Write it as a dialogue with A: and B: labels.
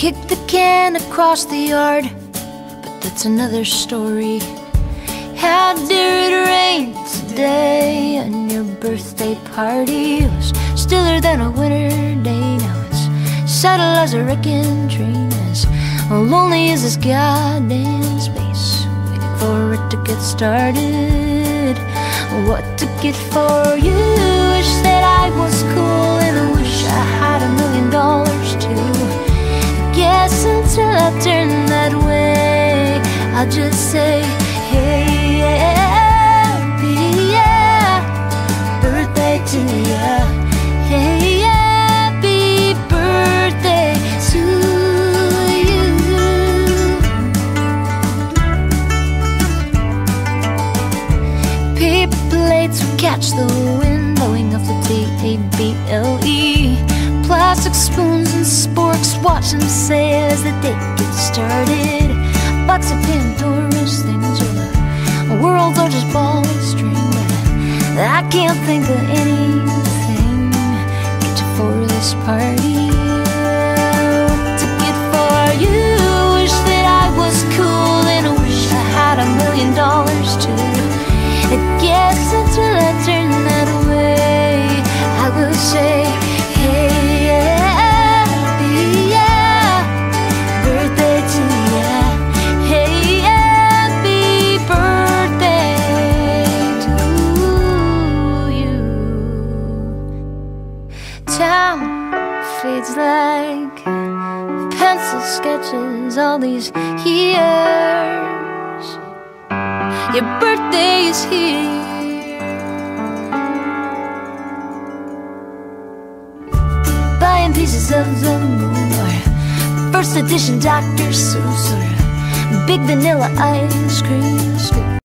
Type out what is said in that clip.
A: kicked the can across the yard, but that's another story. How dare it rain today? And your birthday party was stiller than a winter day. Now it's settled as a wrecking train, as lonely as this goddamn space, waiting for it to get started. What to get for you? Wish that I was cool Until I turn that way, I'll just say, hey, happy, yeah, birthday to ya. Hey, happy birthday to you. Paper plates will catch the wind blowing off the T-A-B-L-E Plastic spoons and sporks watch them say as the day gets started. Box of Pandora's things or the world's largest ball and string But I can't think of anything get for this party. To get for you Wish that I was cool and wish I had a million dollars too. I guess until I turn Time fades like pencil sketches all these years. Your birthday is here. Buying pieces of the moon or first edition Dr. Seuss or big vanilla ice cream scoop.